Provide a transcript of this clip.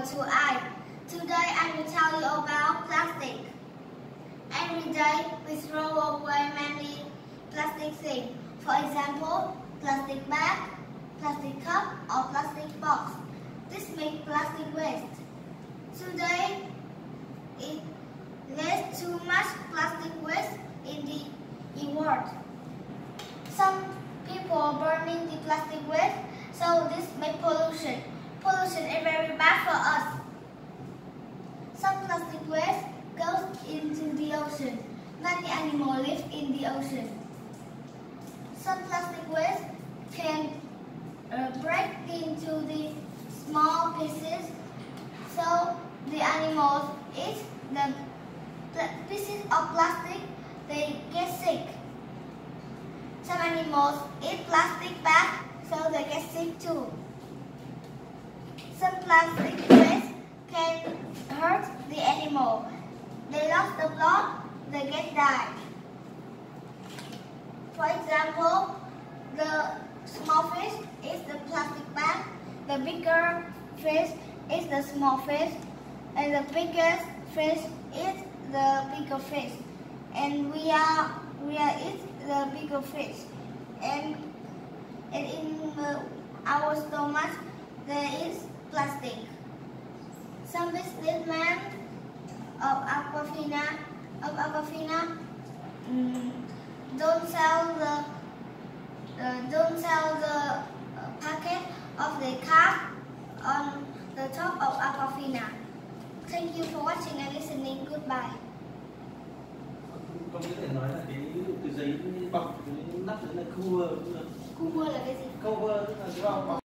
to I. Today I will tell you about plastic. Every day we throw away many plastic things. For example, plastic bag, plastic cup or plastic box. This makes plastic waste. Today it there's too much plastic waste in the world. Some people are burning the plastic waste, so this makes pollution. Pollution is very for us. Some plastic waste goes into the ocean. Many animals live in the ocean. Some plastic waste can uh, break into the small pieces, so the animals eat the pieces of plastic, they get sick. Some animals eat plastic bags, so they get sick too. Some plastic waste can hurt the animal. They lost the blood, they get died. For example, the small fish is the plastic bag, the bigger fish is the small fish, and the biggest fish is the bigger fish. And we are we are eat the bigger fish. And and in the, our stomach there is plastic. Some businessmen of Aquafina of Aquafina um, don't sell the uh, don't sell the uh, packet of the card on the top of Aquafina. Thank you for watching and listening. Goodbye. Con có thể nói là cái từ giấy bọc cái nắp đấy là cover Cover là cái gì? cover tức là cái bọc